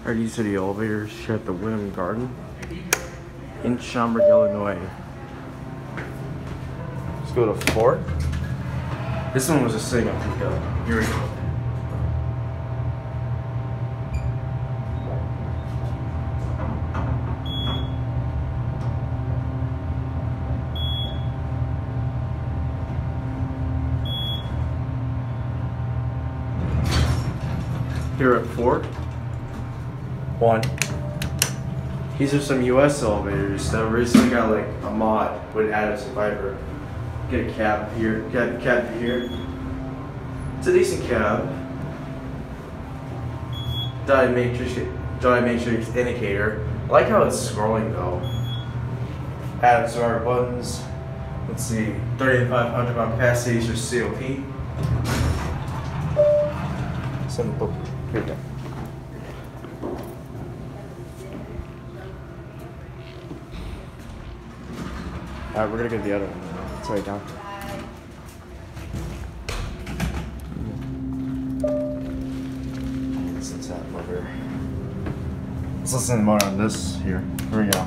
Alright, these are the elevators here at the Wyndham Garden in Schaumburg, Illinois. Let's go to four. This one was a single pickup. Here we go. Here at four. One. These are some US elevators that recently got like a mod with Adams Survivor. Get a cab here, get a cab here. It's a decent cab. Dye matrix, indicator. I like how it's scrolling though. Adams Survivor buttons. Let's see, 3,500 pound capacity for COP. Simple. Here we go. Alright, we're gonna get the other one. It's right down. Listen to that motor. Let's listen to motor on this here. Here we go.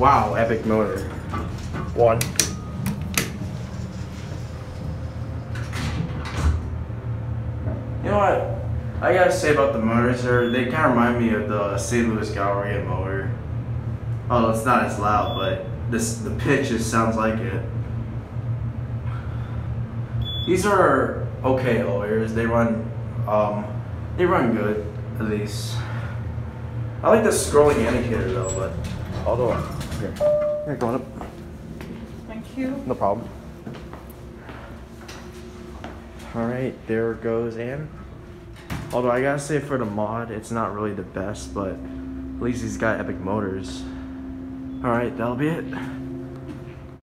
Wow, epic motor. One. You know what? I gotta say about the motors here, they kind of remind me of the St. Louis Galleria motor. Oh, it's not as loud, but this the pitch just sounds like it. These are okay elevators. They run, um, they run good at least. I like the scrolling indicator though, but although here, here, going up. Thank you. No problem. All right, there goes Anne. Although I gotta say for the mod, it's not really the best, but at least he's got epic motors. All right, that'll be it.